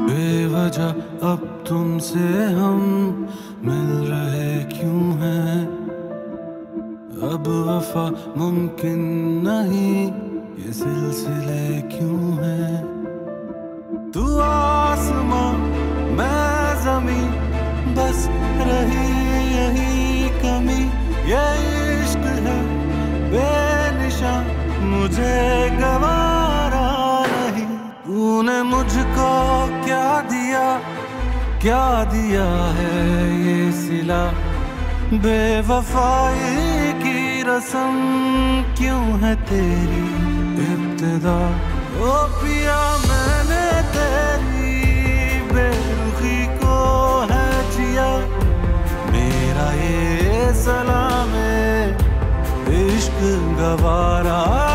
बेवजह अब तुमसे हम मिल रहे क्यों हैं? अब वफा मुमकिन नहीं, ये सिलसिले क्यों हैं? तू आसमां, मैं जमी, बस रही यही कमी। ये इश्क है बेनिशा मुझे गवारा नहीं। तूने मुझको क्या दिया है ये सिला? बेवफाई की रसम क्यों है तेरी इब्तदा? ओ पिया, मैंने तेरी बेरुखी को है जिया। मेरा ये सलाम है, इश्क गवारा